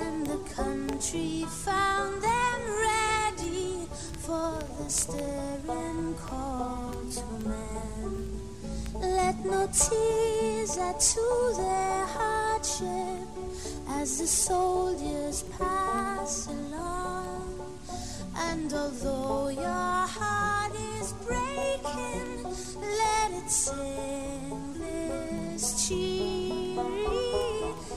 and the country found them ready for the stirring call to men. Let no tears add to their hardship as the soldiers pass along. And although your heart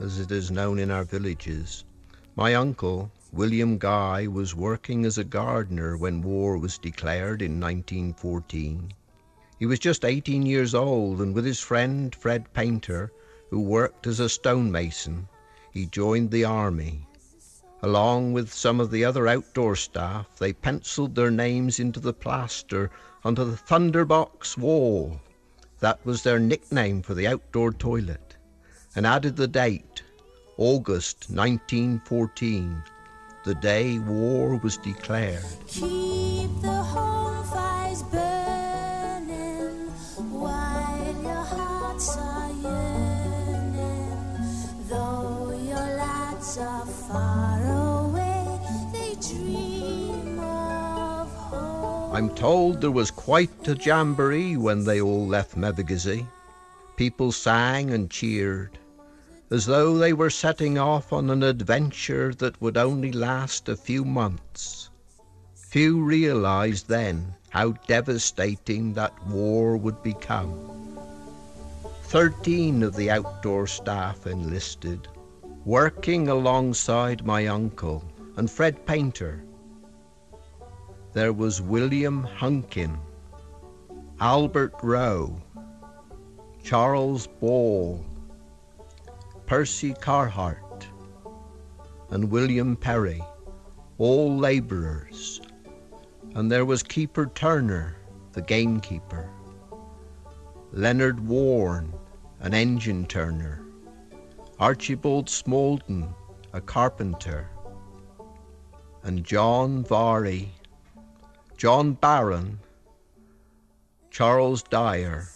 as it is known in our villages, my uncle, William Guy, was working as a gardener when war was declared in 1914. He was just 18 years old, and with his friend Fred Painter, who worked as a stonemason, he joined the army. Along with some of the other outdoor staff, they penciled their names into the plaster onto the Thunderbox wall. That was their nickname for the outdoor toilet, and added the date, August 1914, the day war was declared. Keep the home fires burning while your hearts are yearning. Though your lads are far away, they dream of home. I'm told there was quite a jamboree when they all left Mevagissey. People sang and cheered, as though they were setting off on an adventure that would only last a few months. Few realized then how devastating that war would become. Thirteen of the outdoor staff enlisted, working alongside my uncle and Fred Painter. There was William Hunkin, Albert Rowe, Charles Ball, Percy Carhart, and William Perry, all labourers. And there was Keeper Turner, the gamekeeper, Leonard Warren, an engine turner, Archibald Smolden, a carpenter, and John Vary, John Barron, Charles Dyer,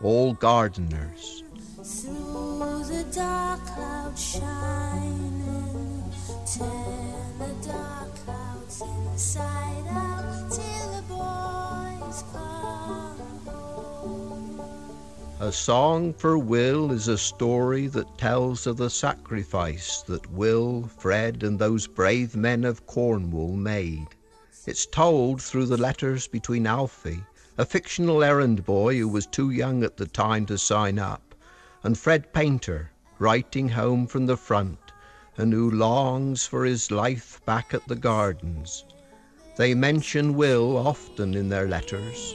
all gardeners. Dark clouds. A Song for Will is a story that tells of the sacrifice that Will, Fred, and those brave men of Cornwall made. It's told through the letters between Alfie, a fictional errand boy who was too young at the time to sign up, and Fred Painter, writing home from the front, and who longs for his life back at the gardens. They mention Will often in their letters.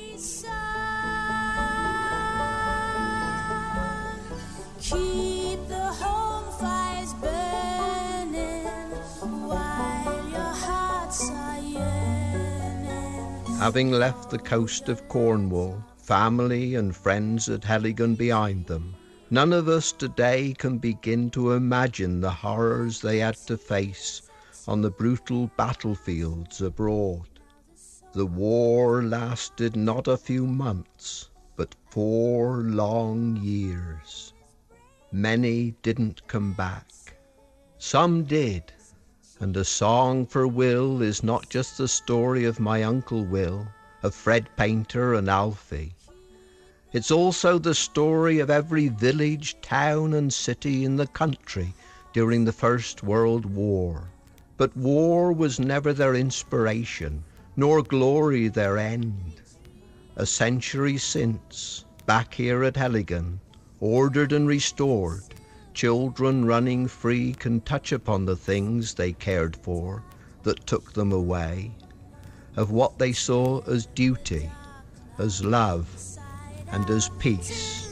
Keep the home fires burning while your hearts are yearning. Having left the coast of Cornwall, family and friends at Heligan behind them, none of us today can begin to imagine the horrors they had to face on the brutal battlefields abroad. The war lasted not a few months, but four long years. Many didn't come back. Some did, and A Song for Will is not just the story of my Uncle Will, of Fred Painter and Alfie. It's also the story of every village, town, and city in the country during the First World War. But war was never their inspiration, nor glory their end. A century since, back here at Heligan, ordered and restored, children running free can touch upon the things they cared for that took them away, of what they saw as duty as love and as peace.